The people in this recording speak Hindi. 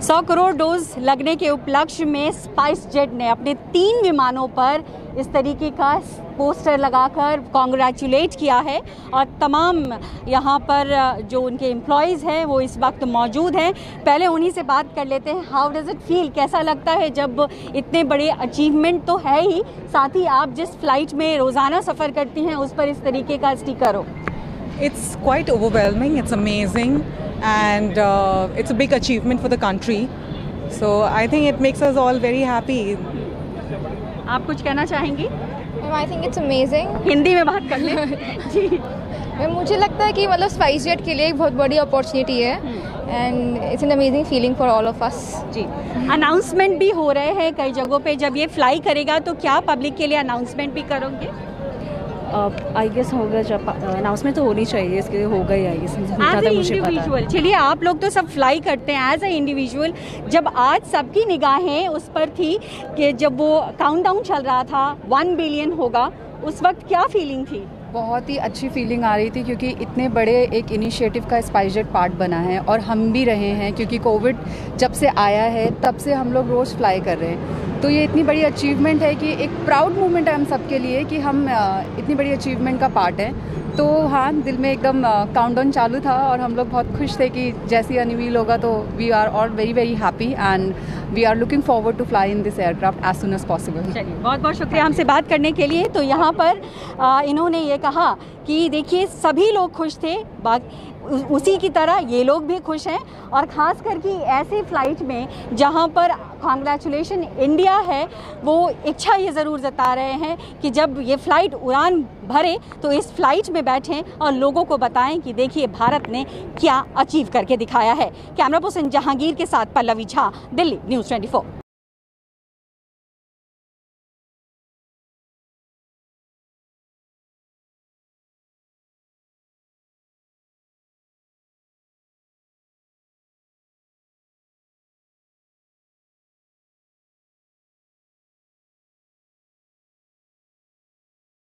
100 करोड़ डोज लगने के उपलक्ष्य में स्पाइस जेट ने अपने तीन विमानों पर इस तरीके का पोस्टर लगाकर कॉन्ग्रेचुलेट किया है। और तमाम यहाँ पर जो उनके एम्प्लॉयज़ हैं वो इस वक्त मौजूद हैं। पहले उन्हीं से बात कर लेते हैं। हाउ डज़ इट फील कैसा लगता है जब इतने बड़े अचीवमेंट तो है ही साथ ही आप जिस फ़्लाइट में रोज़ाना सफ़र करती हैं उस पर इस तरीके का स्टिकर हो। It's quite overwhelming it's amazing, and uh, it's a big achievement for the country. So I think it makes us all very happy. आप कुछ कहना चाहेंगी? Ma'am I think it's amazing Hindi में बात कर लें। जी। मैम मुझे लगता है कि मतलब स्पाइस जेट के लिए एक बहुत बड़ी अपॉर्चुनिटी है। And it's an amazing feeling for all of us ji. Announcement भी हो रहे हैं कई जगहों पे। जब ये फ्लाई करेगा तो क्या पब्लिक के लिए अनाउंसमेंट भी करोगे? आई गेस होगा जब अनाउंसमेंट तो होनी चाहिए इसके लिए होगा ही आई गेस ज़्यादा मुझे पता है। इंडिविजुअल चलिए आप लोग तो सब फ्लाई करते हैं एज ए इंडिविजुअल जब आज सबकी निगाहें उस पर थी कि जब वो काउंटडाउन चल रहा था वन बिलियन होगा उस वक्त क्या फीलिंग थी बहुत ही अच्छी फीलिंग आ रही थी क्योंकि इतने बड़े एक इनिशिएटिव का स्पाइसजेट पार्ट बना है और हम भी रहे हैं क्योंकि कोविड जब से आया है तब से हम लोग रोज़ फ्लाई कर रहे हैं तो ये इतनी बड़ी अचीवमेंट है कि एक प्राउड मोमेंट है हम सबके लिए कि हम इतनी बड़ी अचीवमेंट का पार्ट हैं। तो हाँ दिल में एकदम काउंटडाउन चालू था और हम लोग बहुत खुश थे कि जैसे ही अनवील होगा तो we are all very very happy and we are looking forward to fly in this aircraft as soon as possible चलिए, बहुत बहुत शुक्रिया हमसे बात करने के लिए। तो यहाँ पर इन्होंने ये कहा कि देखिए, सभी लोग खुश थे। उसी की तरह ये लोग भी खुश हैं और ख़ास करके ऐसे फ़्लाइट में जहाँ पर कॉन्ग्रेचुलेशन इंडिया है, वो इच्छा ये ज़रूर जता रहे हैं कि जब ये फ़्लाइट उड़ान भरे तो इस फ़्लाइट में बैठें और लोगों को बताएँ कि देखिए भारत ने क्या अचीव करके दिखाया है। कैमरा पर्सन जहांगीर के साथ पल्लवी झा, दिल्ली न्यूज़ 24